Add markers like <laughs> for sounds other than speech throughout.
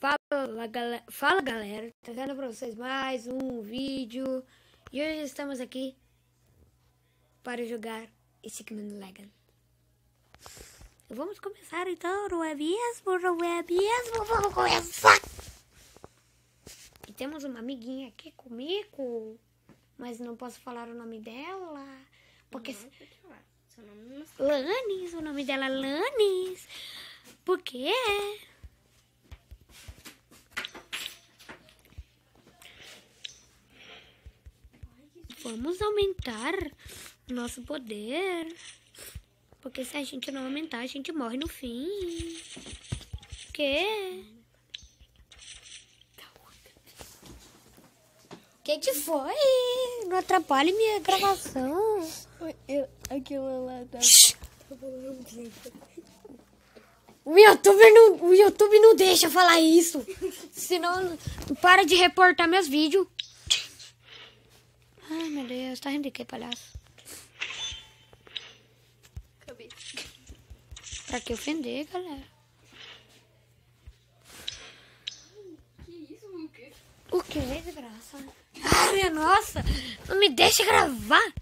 Fala, galera, fala galera, trazendo pra vocês mais um vídeo e hoje estamos aqui para jogar Stickman Legend. Vamos começar então, não é mesmo? Não é mesmo? Vamos começar! E temos uma amiguinha aqui comigo, mas não posso falar o nome dela, porque... Não, não está. Lanis, o nome dela é Lanis. Por Vamos aumentar nosso poder. Porque se a gente não aumentar, a gente morre no fim. Quê? Que que foi? Não atrapalhe minha gravação. Eu, aquilo lá tá. O YouTube, não, o YouTube não deixa falar isso. Senão, para de reportar meus vídeos. Ai, meu Deus, tá rindo de quê, palhaço? Acabei. Pra que ofender, galera? Que isso, Lucas? O que, desgraça? Ai, minha nossa, não me deixa gravar.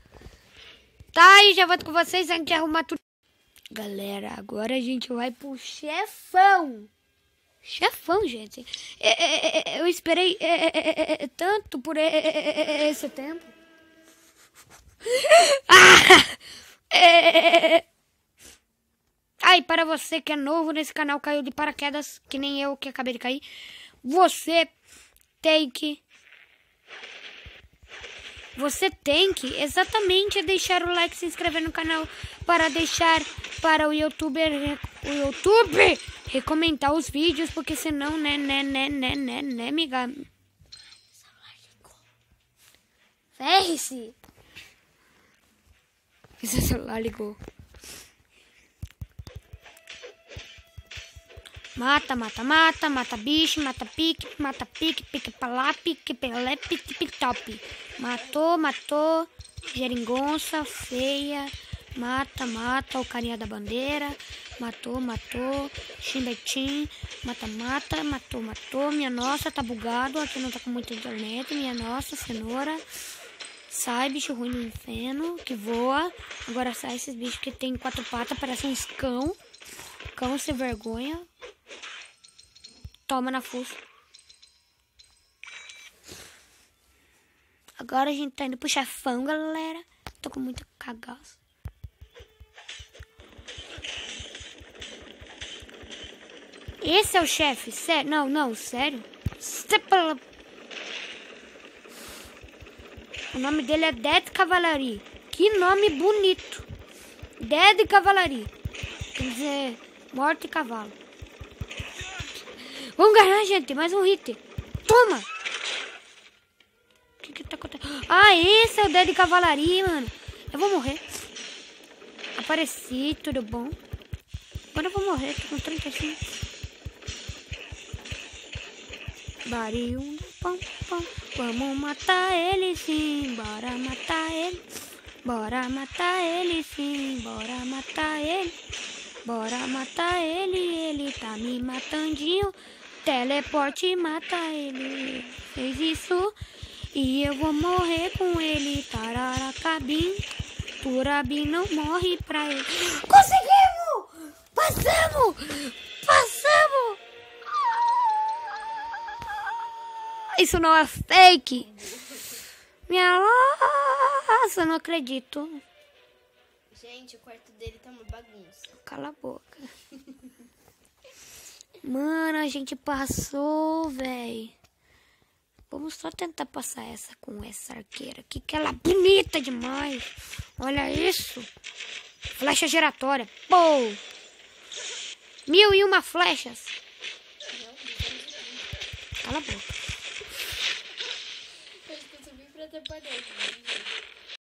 Tá, aí já volto com vocês antes de arrumar tudo. Galera, agora a gente vai pro chefão. Chefão, gente. É, é, é, Eu esperei tanto por esse tempo. Ah! <laughs> É, Ai, para você que é novo nesse canal, caiu de paraquedas, que nem eu que acabei de cair. Você tem que. Você tem que exatamente deixar o like, se inscrever no canal para deixar para o youtuber o YouTube recomendar os vídeos, porque senão, né, né, né, né, né, né, amiga. Ferre-se! Esse celular ligou. Mata, mata, mata, mata bicho, mata pique, mata pique, pique pra lá, pique pelé, pique top. Matou, matou, geringonça, feia. Mata, mata, o carinha da bandeira. Matou, matou, chimbetim. Mata, mata, matou, matou. Minha nossa, tá bugado, aqui não tá com muita internet. Minha nossa, cenoura. Sai, bicho ruim do inferno, que voa. Agora sai esses bichos que tem quatro patas, parecem uns cão. Cão sem vergonha. Toma na fuça. Agora a gente tá indo pro chefão, galera. Tô com muito cagaço. Esse é o chefe? Sério? Não, não, sério? O nome dele é Dead Cavalaria. Que nome bonito. Dead Cavalaria. Quer dizer, morte e cavalo. Vamos ganhar, gente. Mais um hit. Toma! O que que tá acontecendo? Ah, esse é o Dead Cavalaria, mano. Eu vou morrer. Apareci, tudo bom? Agora eu vou morrer, tô com 35. Baril, pão, pão. Vamos matar ele sim, bora matar ele. Bora matar ele sim, bora matar ele. Bora matar ele, ele tá me matandinho. Teleporte mata ele. Fez isso e eu vou morrer com ele. Tararacabim, Turabim não morre pra ele. Conseguimos! Passamos! Isso não é fake! Minha nossa, não acredito. Gente, o quarto dele tá uma bagunça. Cala a boca. Mano, a gente passou, véi. Vamos só tentar passar essa com essa arqueira aqui, que ela é bonita demais. Olha isso. Flecha giratória. Pô! Mil e uma flechas. Cala a boca. Acho que eu subi pra atrapalhar. gente.